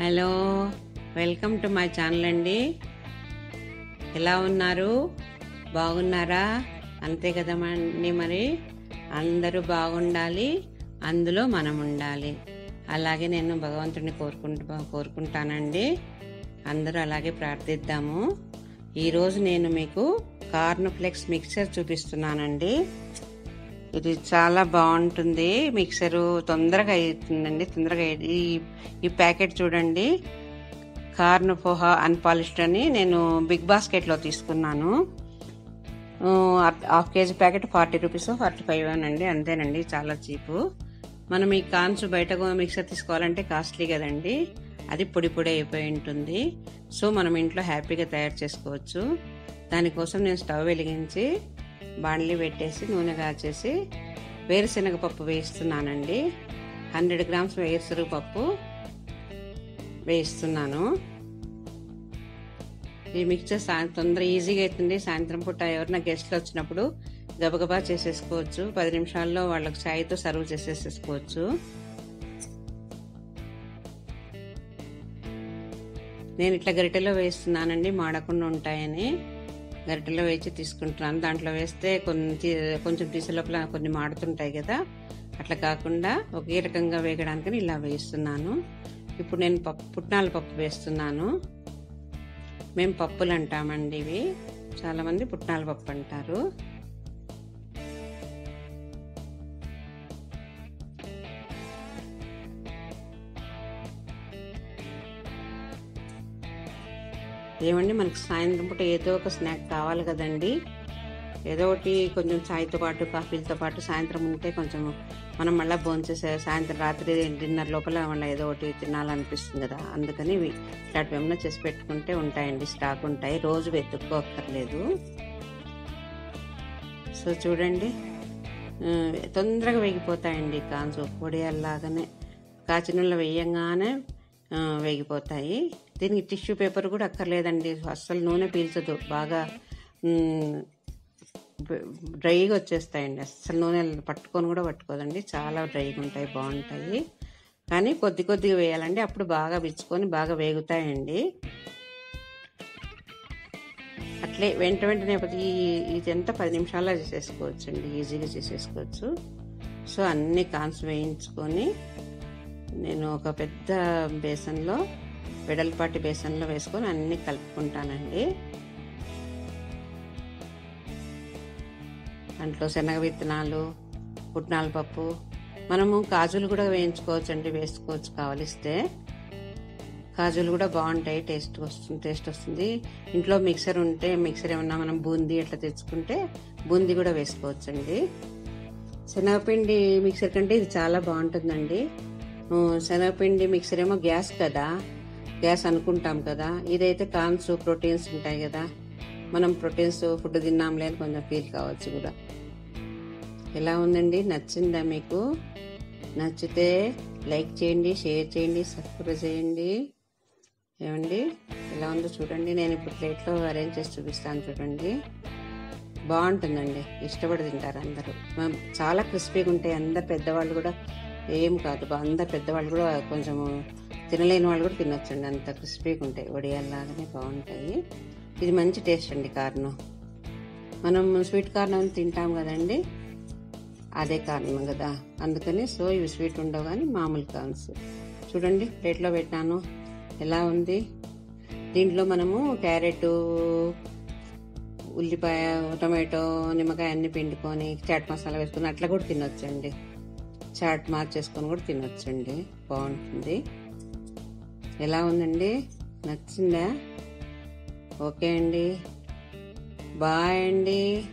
Hello welcome to my channel అండి. ఎలా ఉన్నారు? బాగున్నారా? అంతే కదమండి మరి. అందరూ బాగుండాలి అందులో మనం ఉండాలి. అలాగే నేను భగవంతుడిని కోరుకుంటూ కోరుకుంటానండి. అందరూ అలాగే ప్రార్థిద్దాము. ఈరోజు నేను మీకు కార్నోఫ్లెక్స్ మిక్సర్ చూపిస్తున్నానండి. ఇది చాలా బాగుంటుంది. మిక్సరు తొందరగా అవుతుందండి తొందరగా ఈ ఈ ప్యాకెట్ చూడండి. కార్న్ పోహా అన్పాలిష్డ్ అని నేను బిగ్ బాస్కెట్లో తీసుకున్నాను. Half KG packet forty rupees forty five అండి అంతేనండి చాలా చీపు. మనం ఈ కాన్స్ బయట మిక్సర్ తీసుకోవాలంటే కాస్ట్లీ కదండి. అది పొడి పొడి అయిపోయి ఉంటుంది. సో మనం ఇంట్లో హ్యాపీగా తయారు చేసుకోవచ్చు. దానికోసం నేను స్టవ్ వెలిగించి బాణలి పెట్టేసి నూనె కాచేసి వేరుశనగ పప్పు వేయిస్తున్నానండి. హండ్రెడ్ గ్రామ్స్ వేరుశనగ పప్పు వేయిస్తున్నాను. ఈ మిక్చర్ సా తొందర ఈజీగా అవుతుంది సాయంత్రం పూట ఎవరైనా గెస్ట్లు వచ్చినప్పుడు గబగబా చేసేసుకోవచ్చు. పది నిమిషాల్లో వాళ్ళకి చాయ్తో సర్వ్ చేసేసుకోవచ్చు నేను ఇట్లా గరిటెలో వేస్తున్నానండి మాడకుండా ఉంటాయని. గరిటెలో వేచి తీసుకుంటున్నాను. దాంట్లో వేస్తే కొన్ని కొంచెం తీసే లోపల కొన్ని మాడుతుంటాయి కదా. అట్లా కాకుండా ఒకే రకంగా వేగడానికి ఇలా వేస్తున్నాను. ఇప్పుడు నేను పప్పు పుట్నాల పప్పు వేస్తున్నాను. మేము పప్పులు అంటామండి ఇవి. చాలామంది పుట్నాల పప్పు అంటారు. ఏమండి మనకి సాయంత్రం పూట ఏదో ఒక స్నాక్ కావాలి కదండి. ఏదో ఒకటి కొంచెం చాయ్తో పాటు కాఫీలతో పాటు సాయంత్రం ఉంటే కొంచెం మనం మళ్ళీ భోంచేసే సాయంత్రం రాత్రి డిన్నర్ లోపల మళ్ళీ ఏదో ఒకటి తినాలనిపిస్తుంది కదా. అందుకని ఇవి ఏమైనా చేసి పెట్టుకుంటే ఉంటాయండి స్టాక్ ఉంటాయి. రోజు వెతుక్కోక్కర్లేదు. సో చూడండి. తొందరగా వేగిపోతాయండి కాన్స్ పొడియల్లాగానే కాచినూనెలో వేయంగానే వేగిపోతాయి. దీనికి టిష్యూ పేపర్ కూడా అక్కర్లేదండి. అస్సలు నూనె పీల్చదు. బాగా డ్రైగా వచ్చేస్తాయండి. అస్సలు నూనె పట్టుకొని కూడా పట్టుకోదండి. చాలా డ్రైగా ఉంటాయి బాగుంటాయి. కానీ కొద్ది కొద్దిగా వేయాలండి. అప్పుడు బాగా విచ్చుకొని బాగా వేగుతాయండి. అట్లే వెంట వెంటనే ఇది ఇదంతా పది నిమిషాల్లో చేసేసుకోవచ్చు అండి ఈజీగా చేసేసుకోవచ్చు. సో అన్ని కాన్స్ వేయించుకొని నేను ఒక పెద్ద బేసన్లో వెడల్పాటి బేసన్లో వేసుకొని అన్నీ కలుపుకుంటానండి. దాంట్లో శనగ విత్తనాలు పుట్నాల పప్పు మనము కాజులు కూడా వేయించుకోవచ్చు అండి వేసుకోవచ్చు కావలిస్తే. కాజులు కూడా బాగుంటాయి టేస్ట్ వస్తుంది టేస్ట్ వస్తుంది. ఇంట్లో మిక్సర్ ఉంటే మిక్సర్ ఏమన్నా మనం బూందీ అట్లా తెచ్చుకుంటే బూందీ కూడా వేసుకోవచ్చు అండి శనగపిండి మిక్సర్ కంటే ఇది చాలా బాగుంటుందండి. శనగపిండి మిక్సర్ ఏమో గ్యాస్ కదా. గ్యాస్ అనుకుంటాం కదా ఇదైతే కాన్స్ ప్రోటీన్స్ ఉంటాయి కదా. మనం ప్రోటీన్స్ ఫుడ్ తిన్నాంలే అని కొంచెం ఫీల్ కావచ్చు కూడా. ఎలా ఉందండి? నచ్చిందా మీకు? నచ్చితే లైక్ చేయండి షేర్ చేయండి సబ్స్క్రైబ్ చేయండి. ఏమండి? ఎలా ఉందో చూడండి. నేను ఇప్పుడు ప్లేట్లో అరేంజ్ చేసి చూపిస్తాను చూడండి. బాగుంటుందండి. ఇష్టపడి తింటారు అందరూ. చాలా క్రిస్పీగా ఉంటాయి. అందరు పెద్దవాళ్ళు కూడా ఏం కాదు. బా- అందరు పెద్దవాళ్ళు కూడా కొంచెం తినలేని వాళ్ళు కూడా తినొచ్చండి. అంత క్రిస్పీగా ఉంటాయి. వడియాల్లాగానే బాగుంటాయి. ఇది మంచి టేస్ట్ అండి కారణం మనం స్వీట్ కార్న్ అని తింటాం కదండి? అదే కారణం కదా. అందుకని సో ఇవి స్వీట్ ఉండవు కానీ మామూలు కార్న్స్. చూడండి ప్లేట్లో పెట్టాను. ఎలా ఉంది? దీంట్లో మనము క్యారెట్ ఉల్లిపాయ టొమాటో నిమ్మకాయ అన్ని పిండుకొని చాట్ మసాలా వేసుకొని అట్లా కూడా తినొచ్చండి. చాట్ మార్చేసుకొని కూడా తినొచ్చండి. బాగుంటుంది. ఎలా ఉందండి? నచ్చిందా? ఓకే అండి. బాయ్ అండి.